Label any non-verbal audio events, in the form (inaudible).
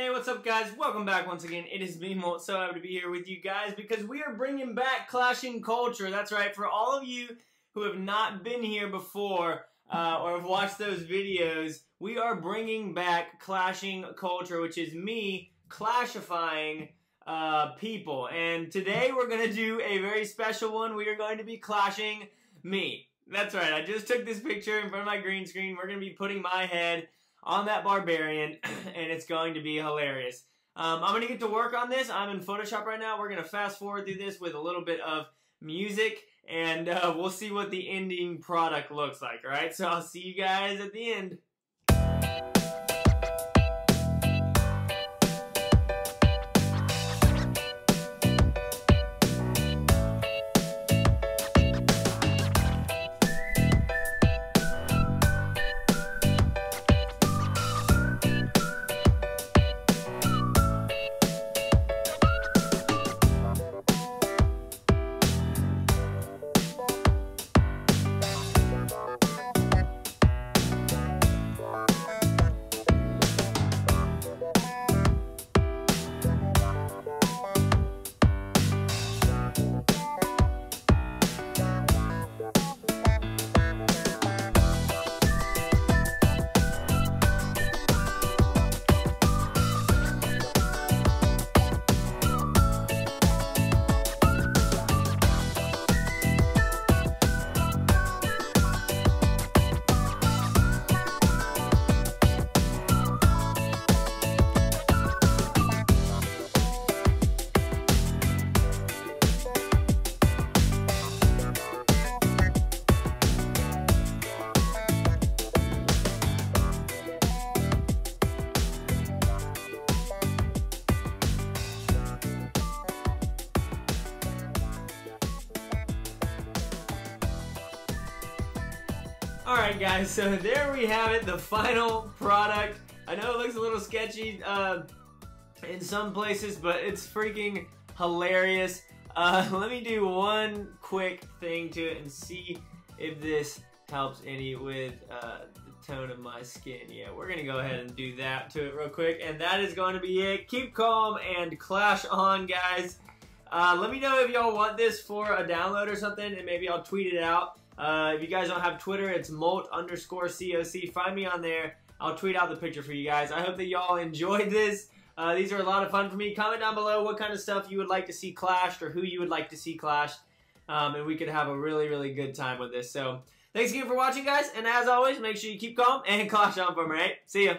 Hey, what's up, guys? Welcome back once again. It is me, Molt. So happy to be here with you guys because we are bringing back clashing culture. That's right. For all of you who have not been here before uh, or have watched those videos, we are bringing back clashing culture, which is me clashifying uh, people. And today we're going to do a very special one. We are going to be clashing me. That's right. I just took this picture in front of my green screen. We're going to be putting my head on that barbarian, (clears throat) and it's going to be hilarious. Um, I'm going to get to work on this. I'm in Photoshop right now. We're going to fast forward through this with a little bit of music, and uh, we'll see what the ending product looks like, alright? So I'll see you guys at the end. Alright guys, so there we have it, the final product. I know it looks a little sketchy uh, in some places, but it's freaking hilarious. Uh, (laughs) let me do one quick thing to it and see if this helps any with uh, the tone of my skin. Yeah, we're to go ahead and do that to it real quick, and that is going to be it. Keep calm and clash on, guys. Uh, let me know if y'all want this for a download or something, and maybe I'll tweet it out. Uh, if you guys don't have Twitter, it's molt underscore COC. Find me on there. I'll tweet out the picture for you guys. I hope that y'all enjoyed this. Uh, these are a lot of fun for me. Comment down below what kind of stuff you would like to see clashed or who you would like to see clashed. Um, and we could have a really, really good time with this. So, thanks again for watching, guys. And as always, make sure you keep calm and (laughs) clash on for me, right? See ya.